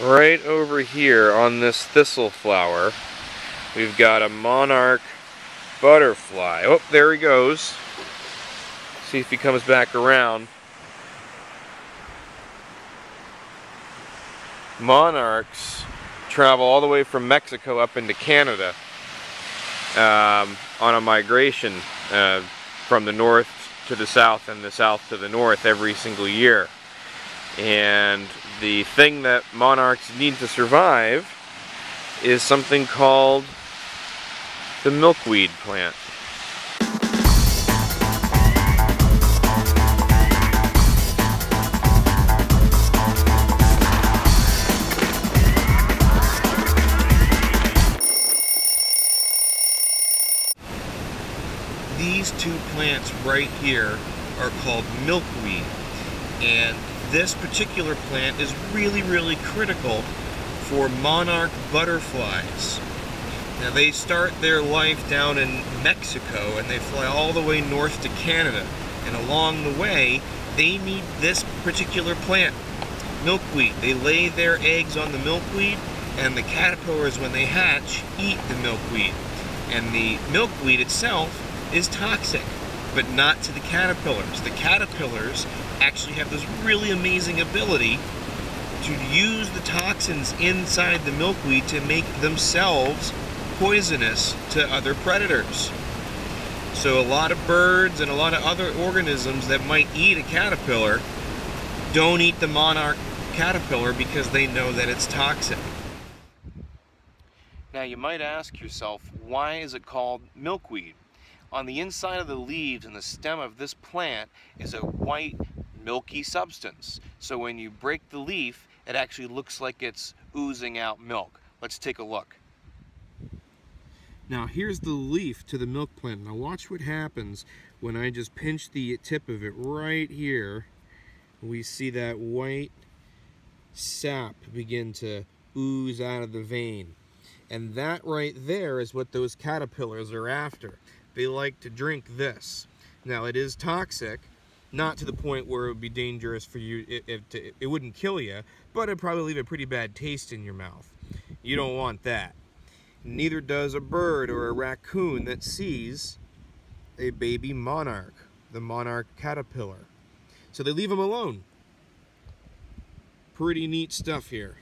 right over here on this thistle flower, we've got a monarch butterfly. Oh, there he goes. See if he comes back around. Monarchs travel all the way from Mexico up into Canada um, on a migration uh, from the north to the south and the south to the north every single year. And the thing that monarchs need to survive is something called the milkweed plant. These two plants right here are called milkweed and this particular plant is really, really critical for monarch butterflies. Now they start their life down in Mexico and they fly all the way north to Canada. And along the way, they need this particular plant, milkweed. They lay their eggs on the milkweed and the caterpillars, when they hatch, eat the milkweed. And the milkweed itself is toxic but not to the caterpillars. The caterpillars actually have this really amazing ability to use the toxins inside the milkweed to make themselves poisonous to other predators. So a lot of birds and a lot of other organisms that might eat a caterpillar don't eat the monarch caterpillar because they know that it's toxic. Now you might ask yourself, why is it called milkweed? On the inside of the leaves and the stem of this plant is a white milky substance. So when you break the leaf, it actually looks like it's oozing out milk. Let's take a look. Now here's the leaf to the milk plant. Now watch what happens when I just pinch the tip of it right here. We see that white sap begin to ooze out of the vein. And that right there is what those caterpillars are after they like to drink this. Now it is toxic, not to the point where it would be dangerous for you, it, it, it wouldn't kill you, but it'd probably leave a pretty bad taste in your mouth. You don't want that. Neither does a bird or a raccoon that sees a baby monarch, the monarch caterpillar. So they leave them alone. Pretty neat stuff here.